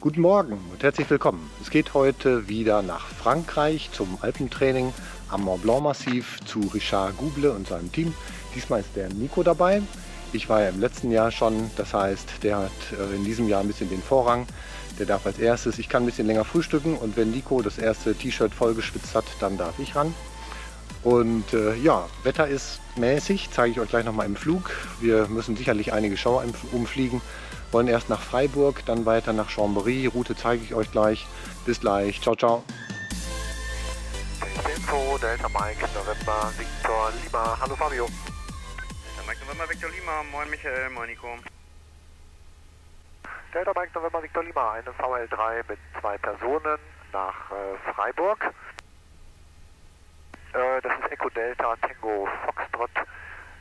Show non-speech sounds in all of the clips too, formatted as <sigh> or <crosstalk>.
Guten Morgen und herzlich willkommen. Es geht heute wieder nach Frankreich zum Alpentraining am Mont Blanc Massiv zu Richard Gouble und seinem Team. Diesmal ist der Nico dabei. Ich war ja im letzten Jahr schon, das heißt, der hat äh, in diesem Jahr ein bisschen den Vorrang. Der darf als erstes, ich kann ein bisschen länger frühstücken und wenn Nico das erste T-Shirt vollgeschwitzt hat, dann darf ich ran. Und äh, ja, Wetter ist mäßig, zeige ich euch gleich nochmal im Flug. Wir müssen sicherlich einige Schauer umfliegen. Wollen erst nach Freiburg, dann weiter nach Chambéry. Route zeige ich euch gleich. Bis gleich. Ciao, ciao. Info, Delta Mike, November, Victor Lima. Hallo Fabio. Delta Mike, November, Victor Lima. Moin Michael, moin Nico. Delta Mike, November, Victor Lima. Eine VL3 mit zwei Personen nach äh, Freiburg. Äh, das ist Echo Delta Tango Foxtrot.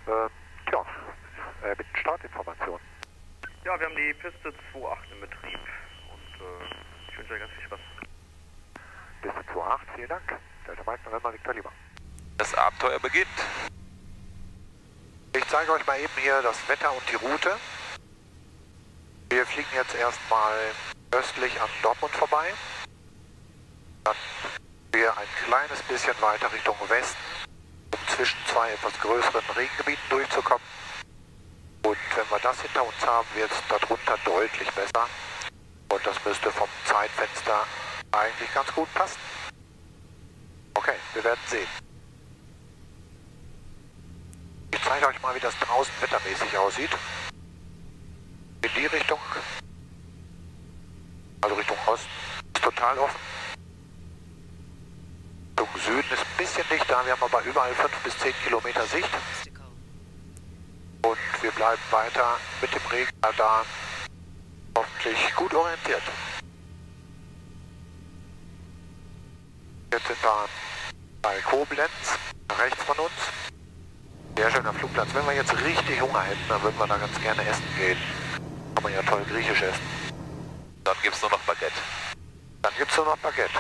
Äh, tja, äh, mit Startinformationen. Ja, wir haben die Piste 2.8 in Betrieb und äh, ich wünsche euch ganz viel Spaß. Piste 2.8, vielen Dank. Delta Mike, November, Victor Lima. Das Abenteuer beginnt. Ich zeige euch mal eben hier das Wetter und die Route. Wir fliegen jetzt erstmal östlich an Dortmund vorbei. Dann wir ein kleines bisschen weiter Richtung Westen, um zwischen zwei etwas größeren Regengebieten durchzukommen. Und wenn wir das hinter uns haben, wird es darunter deutlich besser. Und das müsste vom Zeitfenster eigentlich ganz gut passen. Okay, wir werden sehen. Ich zeige euch mal, wie das draußen wettermäßig aussieht. In die Richtung, also Richtung Osten, ist total offen. Richtung Süden ist ein bisschen dichter, wir haben aber überall 5 bis 10 Kilometer Sicht. Wir bleiben weiter mit dem Regenradar hoffentlich gut orientiert. Jetzt sind wir bei Koblenz, rechts von uns. Sehr schöner Flugplatz. Wenn wir jetzt richtig Hunger hätten, dann würden wir da ganz gerne essen gehen. Kann man ja toll griechisch essen. Dann gibt es nur noch Baguette. Dann gibt es nur noch Baguette.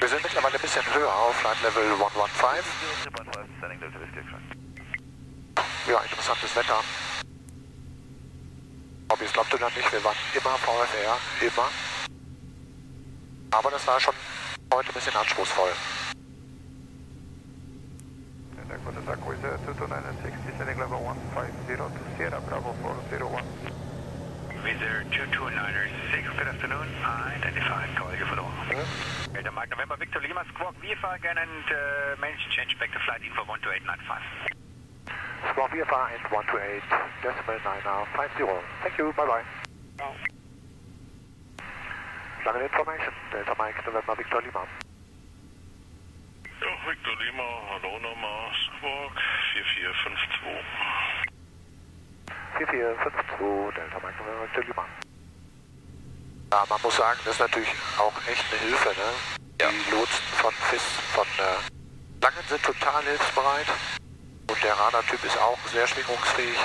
Wir sind mittlerweile ein bisschen höher auf Flight Level 115. Ja, interessantes Wetter. Ob ihr es glaubt oder nicht, wir waren immer VFR, immer. Aber das war schon heute ein bisschen anspruchsvoll. Visit 229er 6, good afternoon. Identified, call you for the one. Delta Mike November Victor Lima Squawk VFR again and uh, managed to change back to flight info 12895. Squawk VFR and 128 decimal 950. Thank you, bye bye. Oh. Lange information, Delta Mike November Victor Lima. Ja, Victor Lima, hallo nochmal, Squawk 4452. 4452, Delta Mike November Lima. Ja, man muss sagen, das ist natürlich auch echt eine Hilfe, ne? Ja. Die Lotsen von FIS, von äh, Langen sind total hilfsbereit. Und der Radartyp ist auch sehr schwingungsfähig.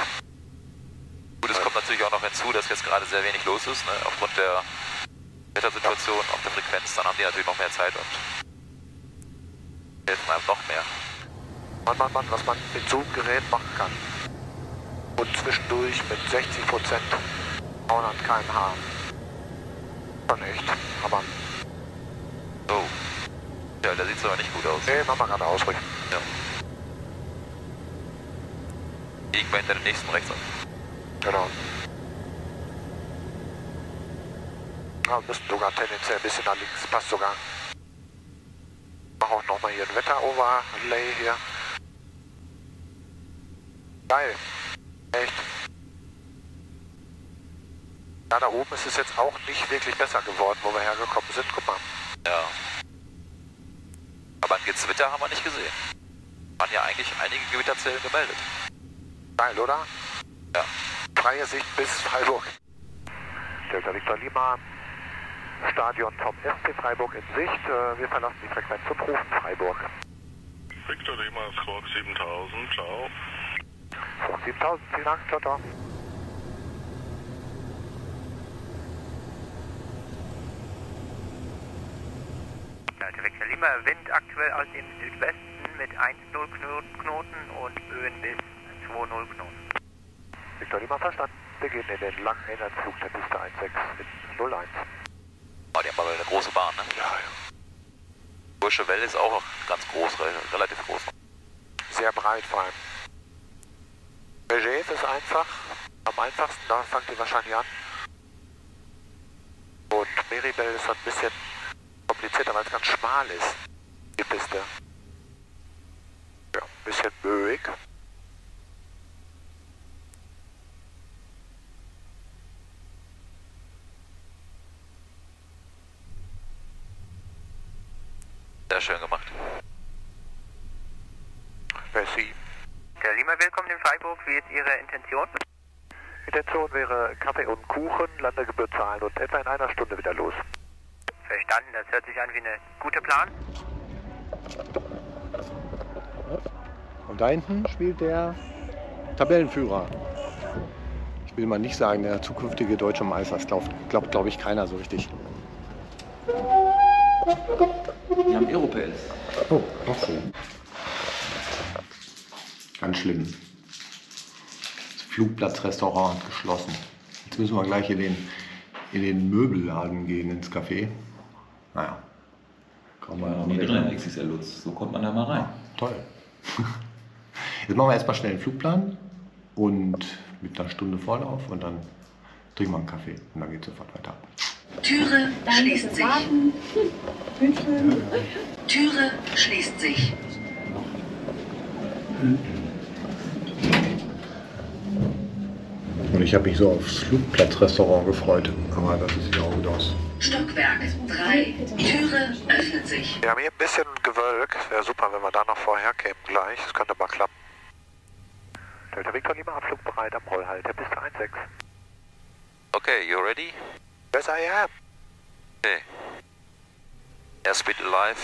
Gut, es kommt natürlich auch noch hinzu, dass jetzt gerade sehr wenig los ist, ne? aufgrund der Wettersituation, auf der Frequenz. Dann haben die natürlich noch mehr Zeit und helfen einem noch mehr. Mann, Mann, Mann, was man mit so einem Gerät machen kann. Und zwischendurch mit 60 Prozent 300 km/h. Schon echt, aber Oh. Ja, da sieht es aber nicht gut aus. nee, mach mal gerade ausrücken. Ja. Liegen wir hinter dem nächsten rechts an. Genau. Ja, müssen sogar tendenziell ein bisschen nach links, passt sogar. Mach auch nochmal hier ein Wetter-Overlay hier. Geil. Echt. Ja, da oben ist es jetzt auch nicht wirklich besser geworden, wo wir hergekommen sind. Guck mal. Ja. Aber ein Gewitter haben wir nicht gesehen. Waren ja eigentlich einige Gewitterzellen gemeldet. Geil, oder? Ja. Freie Sicht bis Freiburg. Delta Victor Lima, Stadion Top SC Freiburg in Sicht. Äh, Wir verlassen die Frequenz zum Rufen Freiburg. Victor Lima, Squawk 7000, ciao. So, 7000, vielen Dank, ciao, ciao. Victor Lima, Wind aktuell aus dem Südwesten mit 1,0 Knoten und Böen bis 2,0 Knoten. Victor Lima verstanden. Beginn in den langen Inlandsflug der Piste 16 in 01. Oh, die haben aber eine große Bahn, ne? Ja, ja. Courchevel ist auch ganz groß, re relativ groß. Sehr breit vor allem. Beget ist einfach. Am einfachsten, da fangt ihr wahrscheinlich an. Und Meribel ist ein bisschen komplizierter, weil es ganz schmal ist. Die Piste. Ja, ein bisschen böig. Sehr schön gemacht. Merci. Der Lima, willkommen in Freiburg. Wie ist Ihre Intention? Intention wäre Kaffee und Kuchen, Landegebühr zahlen und etwa in einer Stunde wieder los. Verstanden, das hört sich an wie eine gute Plan. Und da hinten spielt der Tabellenführer. Ich will mal nicht sagen, der zukünftige deutsche Meister. Das glaubt, glaubt glaube ich, keiner so richtig. Wir haben Aeropels. Oh, ach so. Ganz schlimm. Das Flugplatzrestaurant hat geschlossen. Jetzt müssen wir gleich in den, in den Möbelladen gehen, ins Café. Naja. Kommen ja noch nie drin in XXL Lutz. So kommt man da mal rein. Toll. <laughs> Jetzt machen wir erstmal schnell den Flugplan und mit einer Stunde Vorlauf und dann trinken wir einen Kaffee und dann geht es sofort weiter. Türe schließt sich. Türe schließt sich. Und ich habe mich so aufs Flugplatzrestaurant gefreut, aber das sieht auch gut aus. Stockwerk 3. Türe öffnet sich. Wir haben hier ein bisschen Gewölk. Wäre super, wenn wir da noch vorher kämen gleich. Das könnte mal klappen. Delta Victor Lima, Abflug bereit am Rollhalt der Piste 16. Okay, you ready? Yes, I am. Okay. Airspeed alive.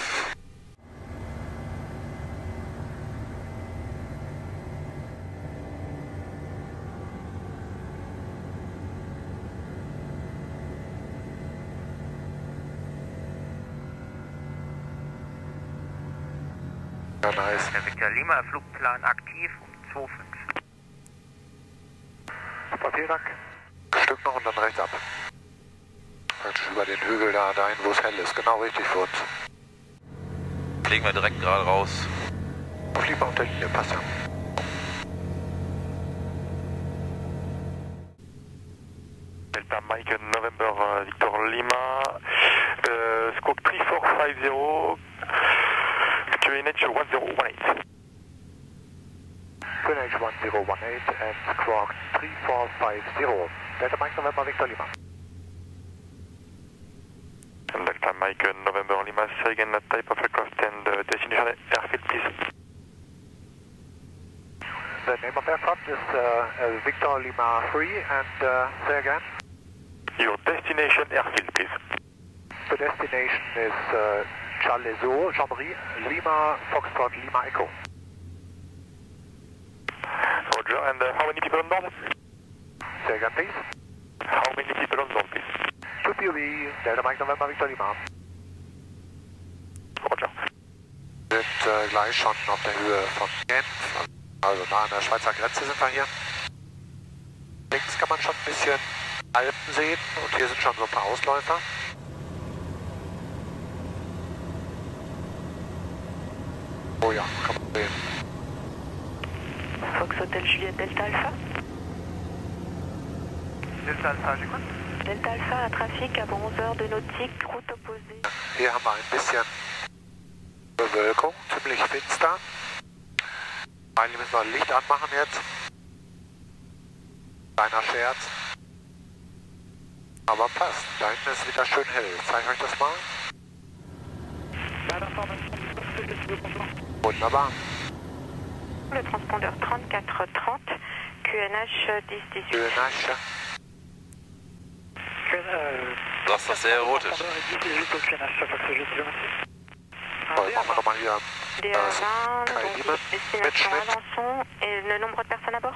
Ja, nice. Der Victor Lima, Flugplan aktiv um 2,5. Super, vielen Dank. Ein Stück noch und dann rechts ab. Praktisch über den Hügel da, dahin, wo es hell ist. Genau richtig für uns. Fliegen wir direkt gerade raus. Auf lieber auf der Linie, passt ja. Delta Mike November Victor Lima, uh, squawk 3450, QNH 1018. QNH 1018 and squawk 3450. Delta Mike November Victor Lima. And Delta Mike November Lima, say again the type of aircraft and uh, destination airfield, please. The name of aircraft is uh, uh, Victor Lima 3 and uh, say again. Your destination airfield, please. The destination is uh, Charles-les-Eaux, Chambry, Lima, Foxtrot, Lima Echo. Roger, and uh, how many people on board? Say again, please. How many people on board, please? Two POV, Delta Mike November Victor Lima. Roger. Wir sind äh, gleich schon auf der Höhe von Genf, also nah an der Schweizer Grenze sind wir hier. Links kann man schon ein bisschen Alpen sehen und hier sind schon so ein paar Ausläufer. Oh ja, kann man sehen. Fox Hotel Juliette Delta Alpha. Delta Alpha, j'écoute. Delta Alpha, un trafic avant 11h de nautique, route opposée. Hier haben wir ein bisschen Bewölkung, ziemlich finster. Eigentlich müssen wir Licht anmachen jetzt. Kleiner Scherz. Aber passt. Da hinten ist wieder schön hell. Ich zeige euch das mal. Wunderbar. Le transpondeur 3430, QNH 1018. Schön Asche. Das ist sehr erotisch. Toll, machen wir nochmal hier. DA20, Kai donc Liebe, destination Mitschnitt. Alençon et le nombre de personnes à bord?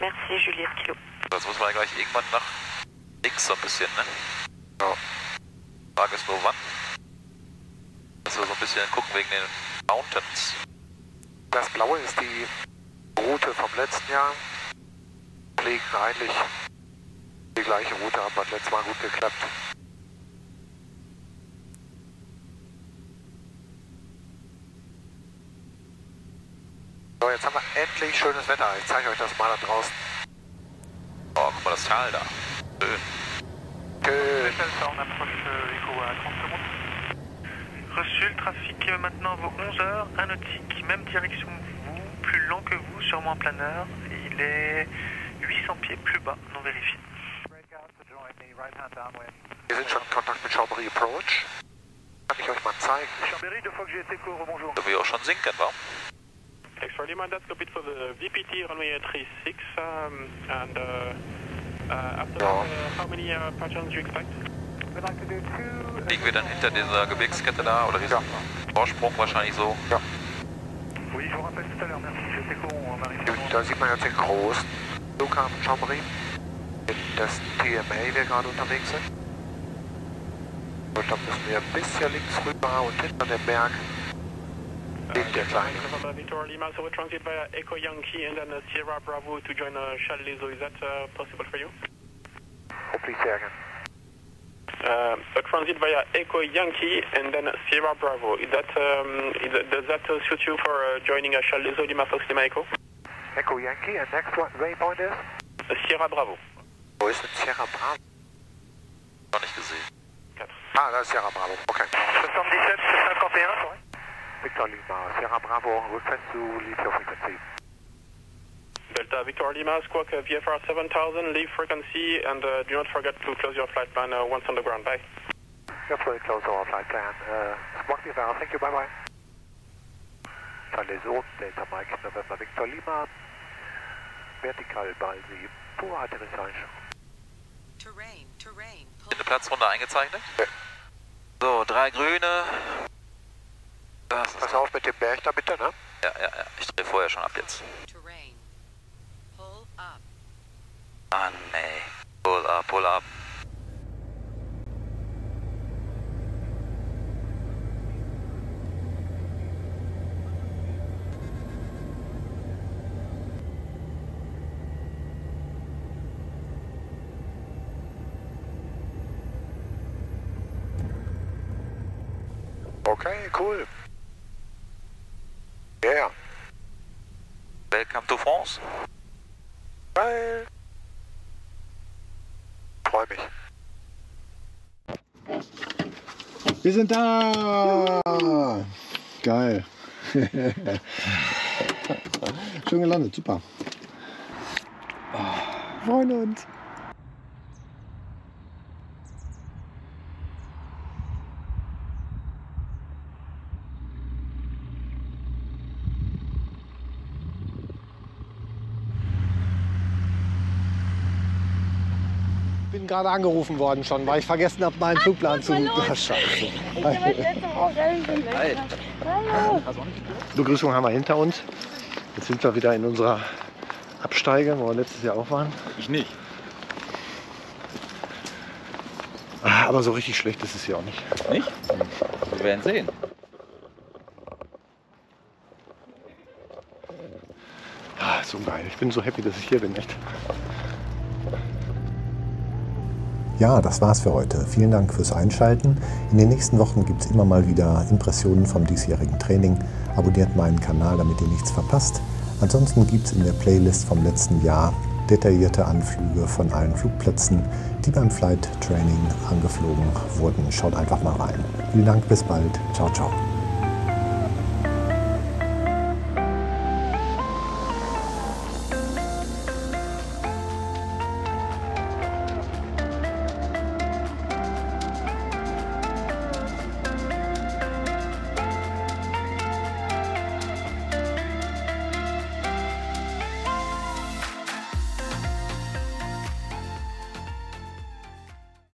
Merci Juliette Kilo. Das muss man ja gleich irgendwann nach links so ein bisschen, ne? Ja. Frage ist nur wann. Dass wir so ein bisschen gucken wegen den Mountains. Das Blaue ist die Route vom letzten Jahr. Fliegen eigentlich die gleiche Route ab, hat letztes Mal gut geklappt. So, jetzt haben wir endlich schönes Wetter. Ich zeige euch das mal da draußen. Oh, guck mal das Tal da. Schön. Schön. Reçu le trafic euh, maintenant vaut 11 heures, un nautique, même direction que vous, plus lent que vous, sûrement planeur. Il est 800 pieds plus bas, non vérifié. Wir sind schon in Kontakt mit Chambéry Approach. Kann ich euch mal zeigen. Chambéry, deux fois que j'ai été court, bonjour. Da wir auch schon sinken, wa? Extra Lima, that's copied for the VPT runway 36, um, and uh, uh, after Ja. that, uh, how many uh, patterns do you expect? Liegen wir dann hinter dieser Gebirgskette da? Oder dieser Vorsprung wahrscheinlich so? Arrive sur Da sieht man jetzt den großen Flughafen Chambéry. In das TMA wir gerade unterwegs sind. Und dann müssen wir ein bisschen links rüber und hinter dem Berg liegt der kleine. Victor Lima, so we transit via Echo Yankee and then Sierra Bravo to join uh, Charles Lezo. Is that possible for you? Hoffentlich sehr gern. Uh, a transit via Echo Yankee and then Sierra Bravo. Is that, um, is that- does that uh, suit you for uh, joining uh, Charles Lezo Lima Fox Lima Echo? Echo Yankee and next one waypoint is? Uh, Sierra Bravo. Wo ist denn Sierra Bravo? Noch nicht gesehen. Ah, da ist Sierra Bravo. Okay. 77, 51, correct Victor Lima, Sierra Bravo, request to leave your frequency. Delta Victor Lima, Squawk uh, VFR 7000, leave frequency and uh, do not forget to close your flight plan uh, once on the ground. Bye. Very close our flight plan. Uh, Squawk VFR, thank you, bye bye. Charlie Sohn, Delta Mike, November Victor Lima. Vertikal bei Sie. Pour atterrissage. Terrain, terrain. In der Platzrunde eingezeichnet? So, drei grüne. Das Pass auf mit dem Berg da bitte, ne? Ja, ja, ja. Ich drehe vorher schon ab jetzt. Terrain. Pull up. Ah, nee. Pull up, pull up. Okay, cool. Yeah. Welcome to France. Geil. Freu mich. Wir sind da! Geil. <laughs> Schön gelandet, super. Ah, Freuen uns. Bin gerade angerufen worden schon, weil ich vergessen habe, meinen Flugplan zu. Ach, scheiße. Hallo. Begrüßung haben wir hinter uns. Jetzt sind wir wieder in unserer Absteige, wo wir letztes Jahr auch waren. Ich nicht. Ah, Aber so richtig schlecht ist es hier auch nicht. Nicht? Wir werden sehen. Ah, so geil. Ich bin so happy, dass ich hier bin, echt. Ja, das war's für heute. Vielen Dank fürs Einschalten. In den nächsten Wochen gibt es immer mal wieder Impressionen vom diesjährigen Training. Abonniert meinen Kanal, damit ihr nichts verpasst. Ansonsten gibt es in der Playlist vom letzten Jahr detaillierte Anflüge von allen Flugplätzen, die beim Flight Training angeflogen wurden. Schaut einfach mal rein. Vielen Dank, bis bald. Ciao, ciao.